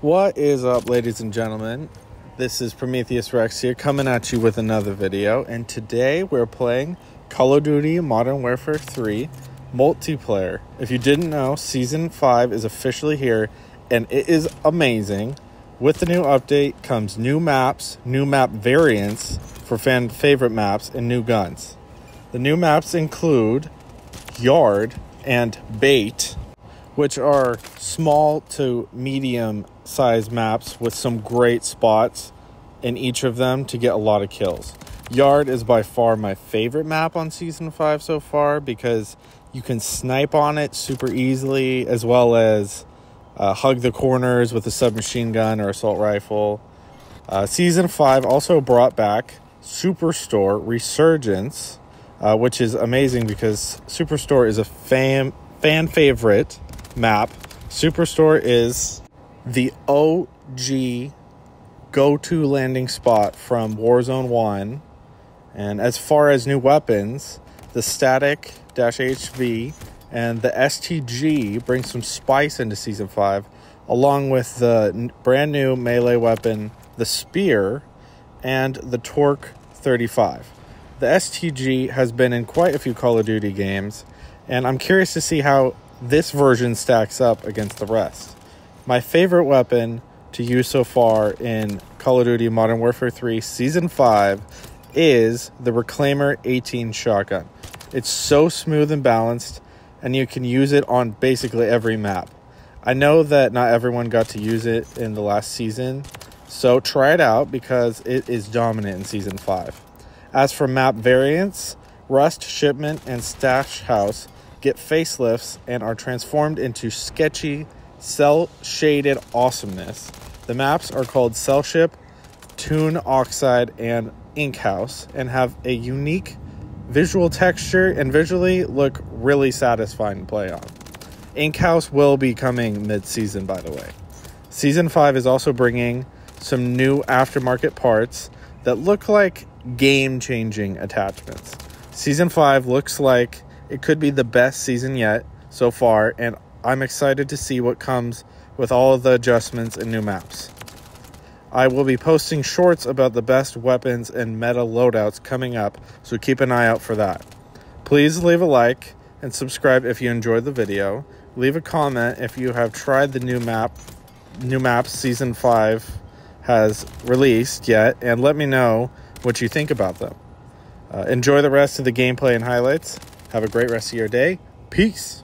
What is up, ladies and gentlemen? This is Prometheus Rex here, coming at you with another video. And today we're playing Call of Duty Modern Warfare 3 multiplayer. If you didn't know, Season 5 is officially here, and it is amazing. With the new update comes new maps, new map variants for fan favorite maps, and new guns. The new maps include Yard and Bait, which are small to medium size maps with some great spots in each of them to get a lot of kills. Yard is by far my favorite map on season 5 so far because you can snipe on it super easily as well as uh, hug the corners with a submachine gun or assault rifle. Uh, season 5 also brought back Superstore Resurgence, uh, which is amazing because Superstore is a fan, fan favorite map. Superstore is the OG go to landing spot from Warzone 1. And as far as new weapons, the static HV and the STG bring some spice into Season 5, along with the brand new melee weapon, the Spear, and the Torque 35. The STG has been in quite a few Call of Duty games, and I'm curious to see how this version stacks up against the rest. My favorite weapon to use so far in Call of Duty Modern Warfare 3 Season 5 is the Reclaimer 18 shotgun. It's so smooth and balanced, and you can use it on basically every map. I know that not everyone got to use it in the last season, so try it out because it is dominant in Season 5. As for map variants, Rust, Shipment, and Stash House get facelifts and are transformed into sketchy, cel shaded awesomeness. The maps are called Cell Ship, Toon Oxide, and Ink House and have a unique visual texture and visually look really satisfying to play on. Ink House will be coming mid season, by the way. Season 5 is also bringing some new aftermarket parts that look like game changing attachments. Season 5 looks like it could be the best season yet so far, and I'm excited to see what comes with all of the adjustments and new maps. I will be posting shorts about the best weapons and meta loadouts coming up, so keep an eye out for that. Please leave a like and subscribe if you enjoyed the video. Leave a comment if you have tried the new map new maps season 5 has released yet and let me know what you think about them. Uh, enjoy the rest of the gameplay and highlights. Have a great rest of your day. Peace.